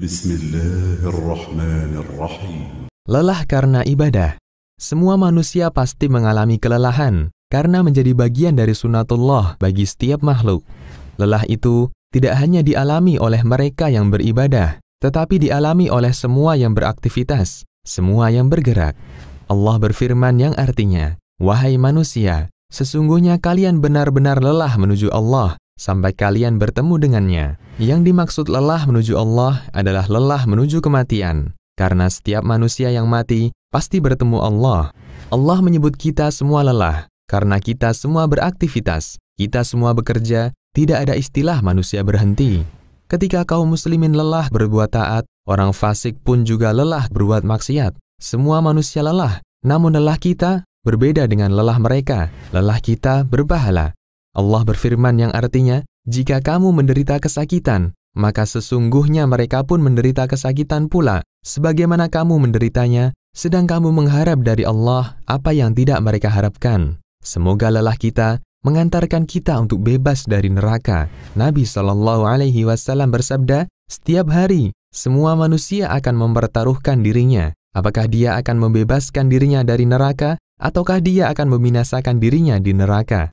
Bismillahirrahmanirrahim. Lelah karena ibadah. Semua manusia pasti mengalami kelelahan karena menjadi bagian dari sunatullah bagi setiap makhluk. Lelah itu tidak hanya dialami oleh mereka yang beribadah, tetapi dialami oleh semua yang beraktivitas, semua yang bergerak. Allah berfirman yang artinya, "Wahai manusia, sesungguhnya kalian benar-benar lelah menuju Allah sampai kalian bertemu dengannya. Yang dimaksud lelah menuju Allah adalah lelah menuju kematian. Karena setiap manusia yang mati pasti bertemu Allah. Allah menyebut kita semua lelah karena kita semua beraktivitas, kita semua bekerja, tidak ada istilah manusia berhenti. Ketika kaum muslimin lelah berbuat taat, orang fasik pun juga lelah berbuat maksiat. Semua manusia lelah, namun lelah kita berbeda dengan lelah mereka. Lelah kita berpahala. Allah berfirman yang artinya, jika kamu menderita kesakitan, maka sesungguhnya mereka pun menderita kesakitan pula, sebagaimana kamu menderitanya, sedang kamu mengharap dari Allah apa yang tidak mereka harapkan. Semoga lelah kita mengantarkan kita untuk bebas dari neraka. Nabi Shallallahu Alaihi Wasallam bersabda, setiap hari semua manusia akan mempertaruhkan dirinya. Apakah dia akan membebaskan dirinya dari neraka, ataukah dia akan membinasakan dirinya di neraka?